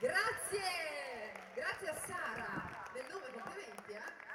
Grazie, grazie a Sara del nome, complimenti. Eh?